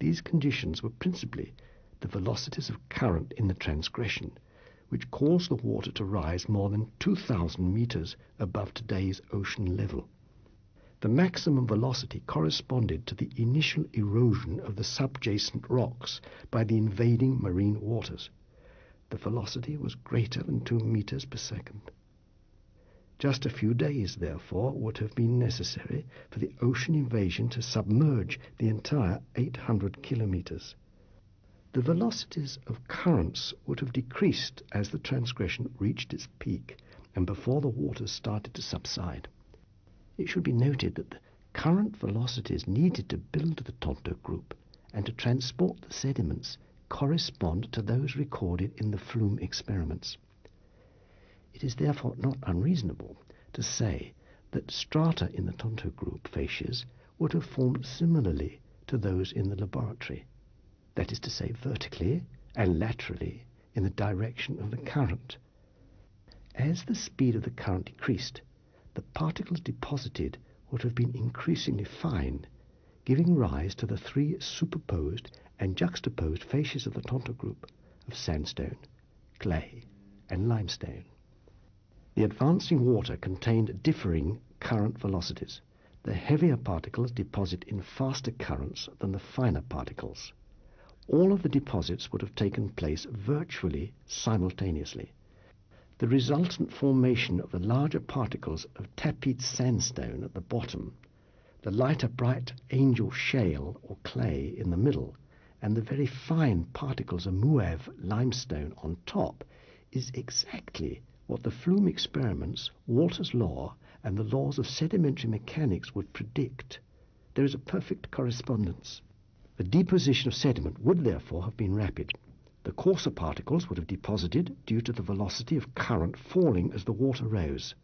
These conditions were principally the velocities of current in the transgression, which caused the water to rise more than 2,000 meters above today's ocean level. The maximum velocity corresponded to the initial erosion of the subjacent rocks by the invading marine waters. The velocity was greater than 2 meters per second. Just a few days, therefore, would have been necessary for the ocean invasion to submerge the entire 800 kilometers. The velocities of currents would have decreased as the transgression reached its peak and before the waters started to subside. It should be noted that the current velocities needed to build the Tonto group and to transport the sediments correspond to those recorded in the Flume experiments. It is therefore not unreasonable to say that strata in the Tonto group facies would have formed similarly to those in the laboratory, that is to say, vertically and laterally in the direction of the current. As the speed of the current decreased, the particles deposited would have been increasingly fine, giving rise to the three superposed and juxtaposed facies of the Tonto group of sandstone, clay, and limestone. The advancing water contained differing current velocities. The heavier particles deposit in faster currents than the finer particles. All of the deposits would have taken place virtually simultaneously. The resultant formation of the larger particles of Tapeats sandstone at the bottom, the lighter bright angel shale or clay in the middle, and the very fine particles of Muav limestone on top is exactly what the Flume experiments, Walther's law, and the laws of sedimentary mechanics would predict. There is a perfect correspondence. The deposition of sediment would therefore have been rapid. The coarser particles would have deposited due to the velocity of current falling as the water rose.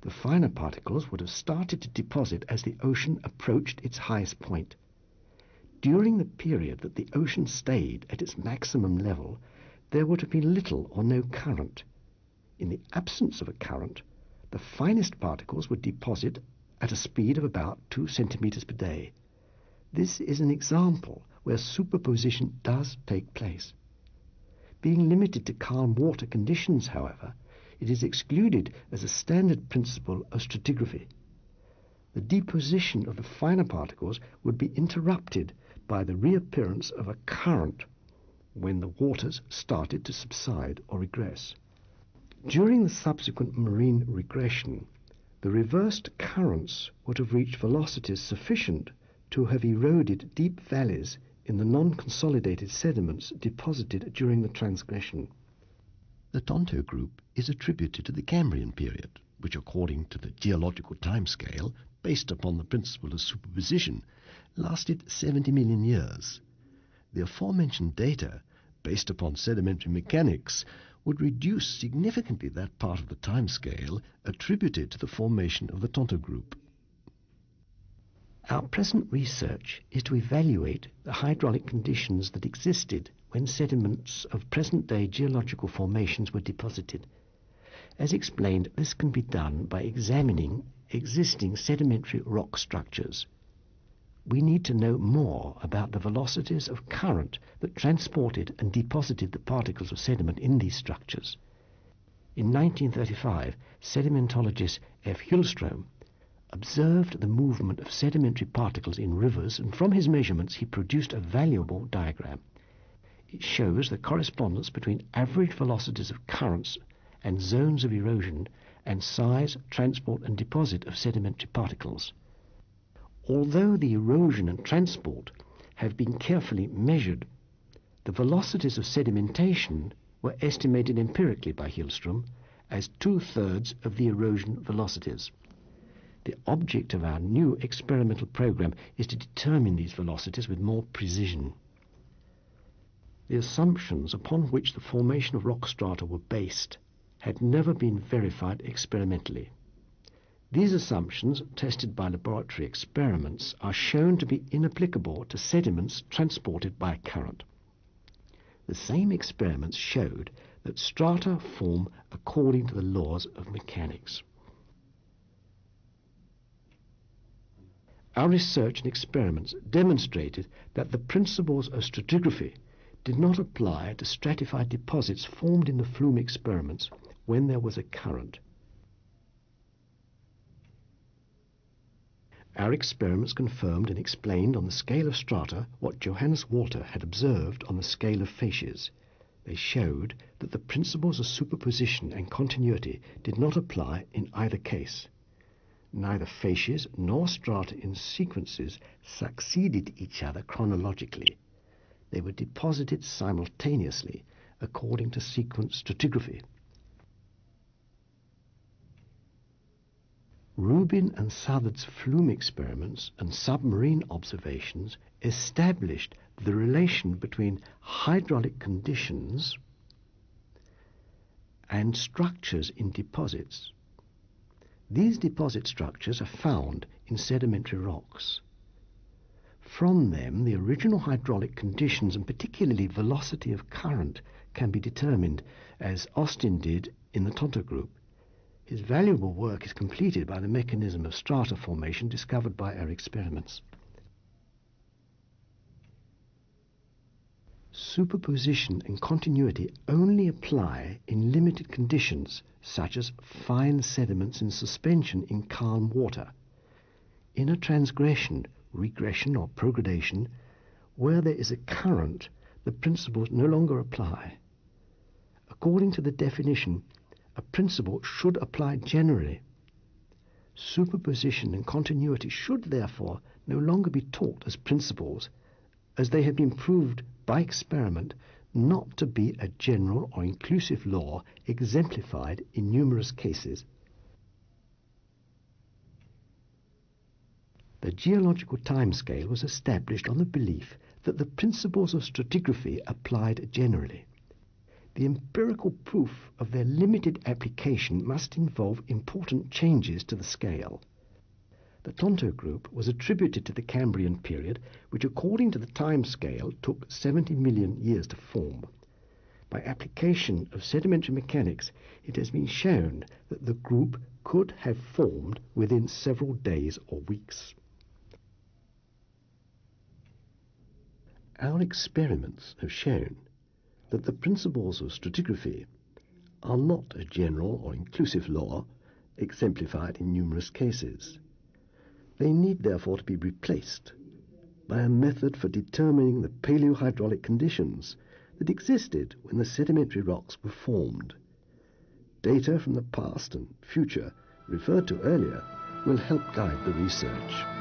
The finer particles would have started to deposit as the ocean approached its highest point. During the period that the ocean stayed at its maximum level, there would have been little or no current. In the absence of a current, the finest particles would deposit at a speed of about 2 centimeters per day. This is an example where superposition does take place. Being limited to calm water conditions, however, it is excluded as a standard principle of stratigraphy. The deposition of the finer particles would be interrupted by the reappearance of a current when the waters started to subside or regress. During the subsequent marine regression, the reversed currents would have reached velocities sufficient to have eroded deep valleys in the non-consolidated sediments deposited during the transgression. The Tonto group is attributed to the Cambrian period, which according to the geological timescale, based upon the principle of superposition, lasted 70 million years. The aforementioned data, based upon sedimentary mechanics, would reduce significantly that part of the time scale attributed to the formation of the Tonto group. Our present research is to evaluate the hydraulic conditions that existed when sediments of present-day geological formations were deposited. As explained, this can be done by examining existing sedimentary rock structures we need to know more about the velocities of current that transported and deposited the particles of sediment in these structures. In 1935, sedimentologist F. Hjulström observed the movement of sedimentary particles in rivers, and from his measurements he produced a valuable diagram. It shows the correspondence between average velocities of currents and zones of erosion and size, transport and deposit of sedimentary particles. Although the erosion and transport have been carefully measured, the velocities of sedimentation were estimated empirically by Hjulström as two-thirds of the erosion velocities. The object of our new experimental program is to determine these velocities with more precision. The assumptions upon which the formation of rock strata were based had never been verified experimentally. These assumptions, tested by laboratory experiments, are shown to be inapplicable to sediments transported by current. The same experiments showed that strata form according to the laws of mechanics. Our research and experiments demonstrated that the principles of stratigraphy did not apply to stratified deposits formed in the flume experiments when there was a current. Our experiments confirmed and explained on the scale of strata what Johannes Walther had observed on the scale of facies. They showed that the principles of superposition and continuity did not apply in either case. Neither facies nor strata in sequences succeeded each other chronologically. They were deposited simultaneously according to sequence stratigraphy. Rubin and Southard's flume experiments and submarine observations established the relation between hydraulic conditions and structures in deposits. These deposit structures are found in sedimentary rocks. From them, the original hydraulic conditions and particularly velocity of current can be determined, as Austin did in the Tonto group. His valuable work is completed by the mechanism of strata formation discovered by our experiments. Superposition and continuity only apply in limited conditions, such as fine sediments in suspension in calm water. In a transgression, regression, or progradation, where there is a current, the principles no longer apply. According to the definition, a principle should apply generally. Superposition and continuity should therefore no longer be taught as principles, as they have been proved by experiment not to be a general or inclusive law exemplified in numerous cases. The geological timescale was established on the belief that the principles of stratigraphy applied generally the empirical proof of their limited application must involve important changes to the scale. The Tonto group was attributed to the Cambrian period, which according to the time scale took 70 million years to form. By application of sedimentary mechanics, it has been shown that the group could have formed within several days or weeks. Our experiments have shown that the principles of stratigraphy are not a general or inclusive law exemplified in numerous cases. They need therefore to be replaced by a method for determining the paleohydraulic conditions that existed when the sedimentary rocks were formed. Data from the past and future referred to earlier will help guide the research.